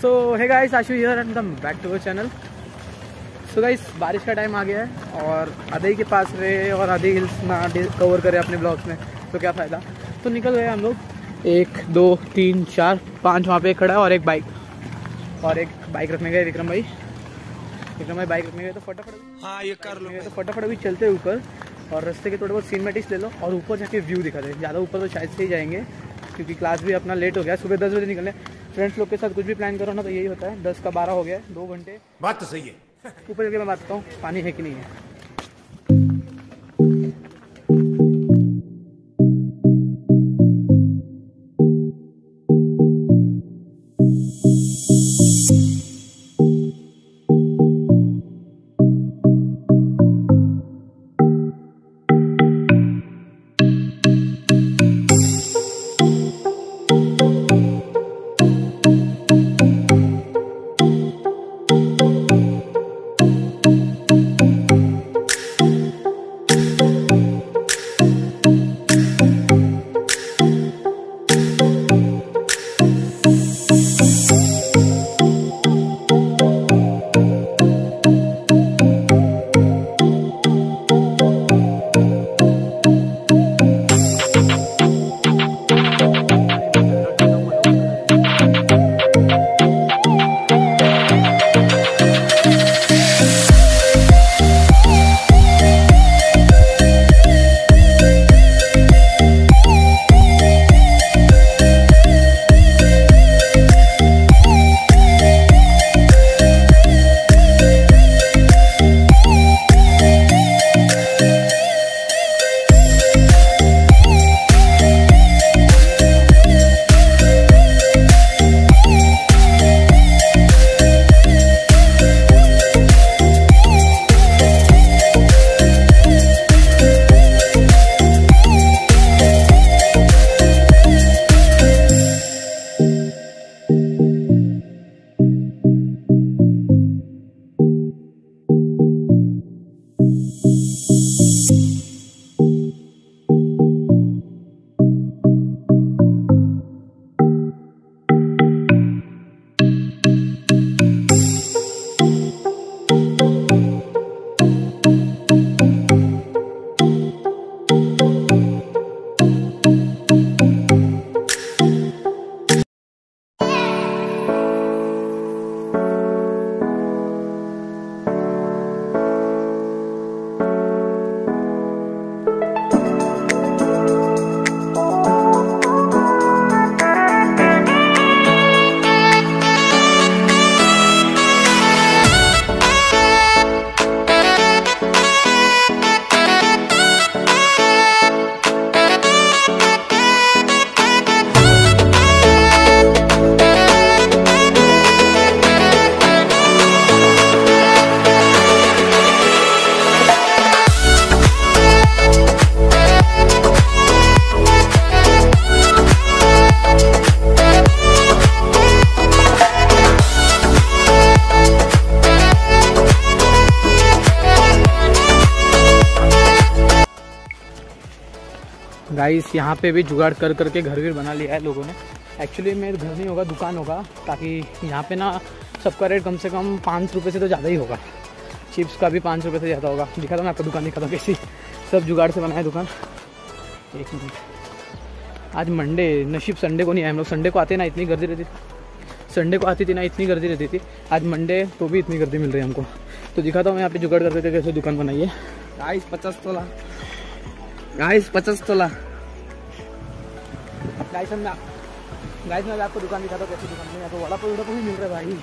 है guys Ashu here and come back to our channel so guys बारिश का time आ गया है और अदई के पास रहे और अदई हिल्स ना कवर करे अपने ब्लॉग्स में तो क्या फ़ायदा? तो निकल गए हम लोग। एक दो तीन चार पाँच वहाँ पे खड़ा है और एक बाइक और एक बाइक रखने गए विक्रम भाई। विक्रम भाई बाइक रखने गए तो फटाफट हाँ ये कर लो। तो फटाफट अभी चलते ऊपर और रास्ते के थोड़े बहुत सीनमेटिक्स ले लो और ऊपर जाके व्यू दिखा दे। ज़्यादा ऊपर तो शायद से ही जाएँगे। क्योंकि क्लास भी अपना लेट हो गया सुबह दस बजे निकलने। फ्रेंड्स लोग के साथ कुछ भी प्लान करो ना तो यही होता है। दस का बारह हो गया दो घंटे। बात तो सही है। ऊपर जाके मैं बात करता हूँ पानी है कि नहीं है? गाइस यहाँ पे भी जुगाड़ कर करके घर भी बना लिया है लोगों ने। एक्चुअली मेरे घर नहीं होगा, दुकान होगा, ताकि यहाँ पे ना सबका रेट कम से कम पाँच रुपये से तो ज़्यादा ही होगा। चिप्स का भी पाँच रुपये से ज़्यादा होगा। दिखा था मैं आपको दुकान दिखा था कैसी। सब जुगाड़ से बनाया दुकान। एक मिनट। आज मंडे नशीब संडे को नहीं आए हम लोग। संडे को आते ना इतनी गर्दी रहती संडे को आती थी ना इतनी गर्दी रहती थी। आज मंडे तो भी इतनी गर्दी मिल रही है हमको। तो दिखाता हूँ मैं यहाँ पे जुगाड़ करके कैसे दुकान बनाई है। गाइस पचास तोला। गाइस पचास तोला। गाइस हम गाइस मैं आपको दुकान दिखाता हूँ कैसी दुकान में पे वड़ा पाव वड़ा पाव भी मिल रहा है भाई।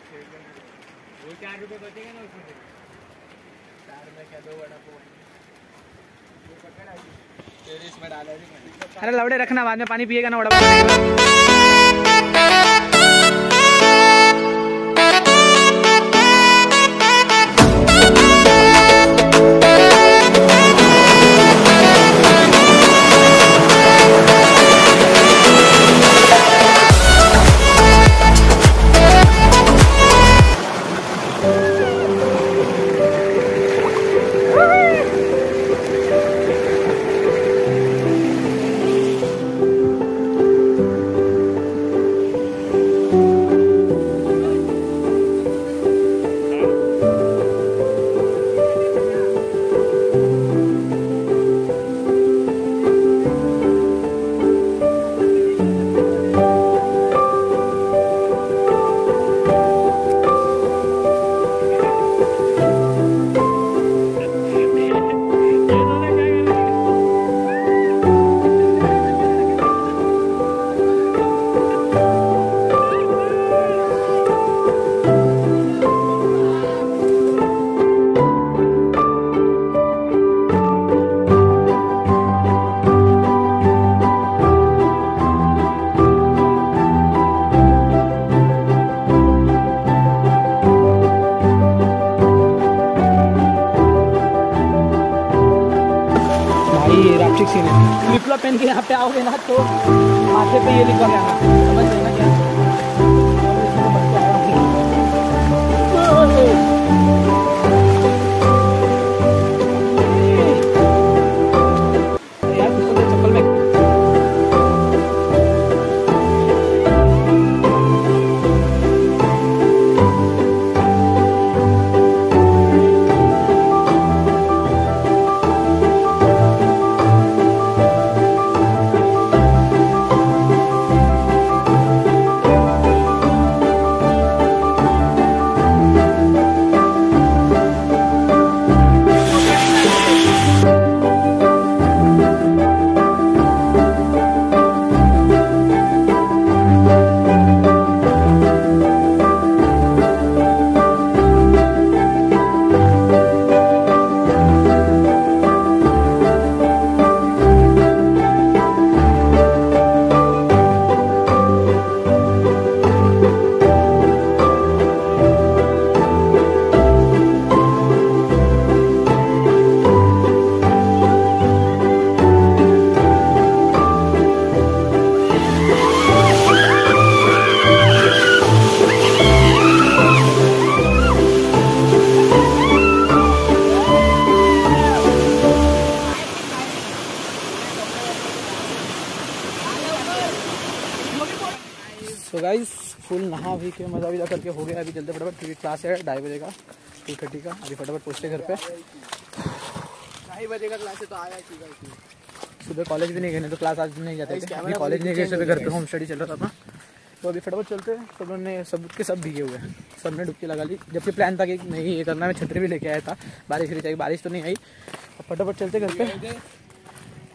वो चार रुपये बचेगा ना उसमें चार में क्या दो वड़ा पाव अरे लवड़े रखना बाद में पानी पिएगा ना वड़ा सीन है लिपला पहन के यहाँ पे आओगे ना तो माथे पे ये लिखा गया समझ सो गाइस फुल नहा भी के मज़ा भी करके हो गया अभी जल्दी फटाफट क्योंकि क्लास है ढाई बजे का टू थर्टी का अभी फटाफट पहुँचते घर पे। ढाई बजे का क्लास है तो आया सुबह कॉलेज भी नहीं गए तो क्लास आज नहीं जाते थे। कॉलेज नहीं गए सुबह घर पे होम स्टडी चल रहा था अपना। तो अभी फटाफट चलते हैं सबने सब के सब भीगे हुए हैं। सबने डुबकी लगा ली। जबकि प्लान था कि नहीं ये करना मैं छतरी भी लेके आया था। बारिश भी चाहिए बारिश तो नहीं आई। अब फटाफट चलते घर पे।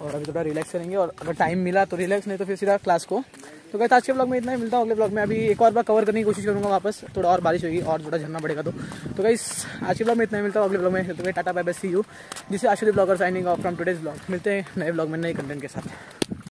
और अभी थोड़ा रिलैक्स करेंगे और अगर टाइम मिला तो रिलैक्स नहीं तो फिर सीधा क्लास को। तो कहते आज के ब्लॉग में इतना ही, मिलता हूँ अगले ब्लॉग में। अभी एक और बार कवर करने की कोशिश करूँगा वापस। थोड़ा और बारिश होगी और थोड़ा झरना पड़ेगा तो। तो गाइस आज के ब्लॉग में इतना ही, मिलता है अगले ब्लॉग में। तो tata bye bye see you जिसे Ashudi blogger signing off from today's blog मिलते हैं नए ब्लॉग में नए कंटेंट के साथ।